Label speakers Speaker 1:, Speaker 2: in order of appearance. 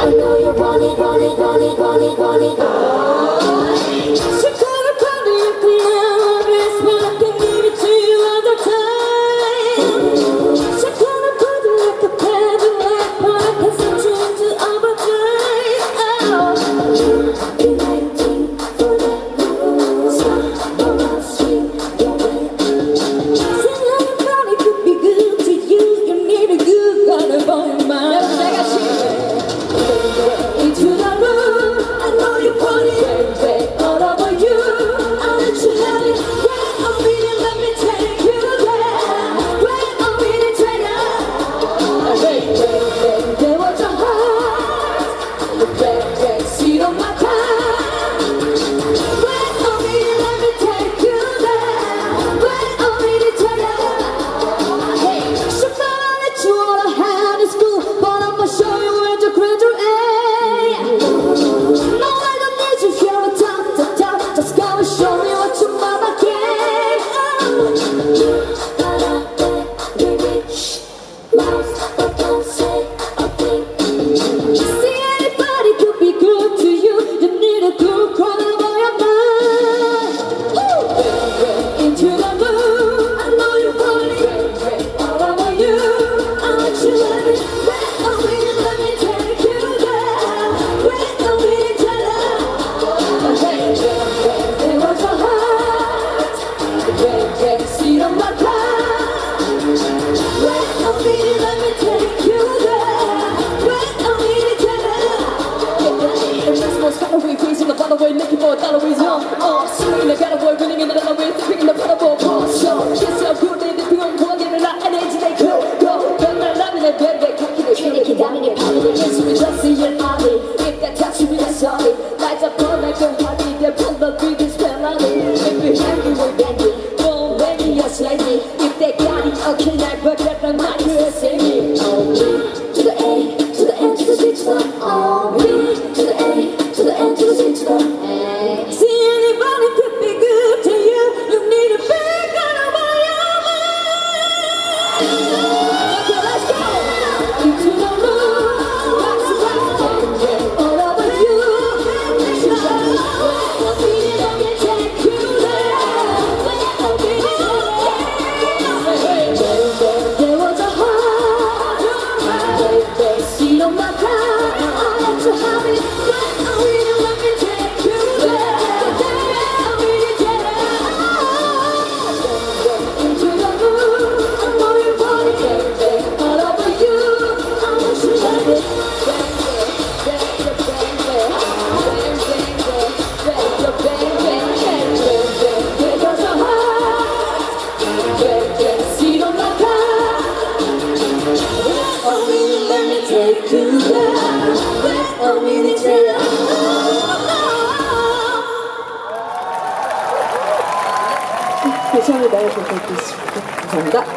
Speaker 1: I know you're it, want it, want it, want. Oh, Lord. more dollar is on Oh, uh, soon I got a
Speaker 2: boy winning in the dollar with picking the potable boss show. kiss so good in the film One in the night and age they go Go, don't let love in the bed They can't keep it clean, they can't down in your pocket. Yes, we just see your body If that touch you, we are sorry. Lights up on like a party They're up with this penalty If you're me, we're bendy Don't let me, you're slightly If they got it, okay, like But that
Speaker 1: I'm not here,
Speaker 2: 감사합니다. 감사합니다.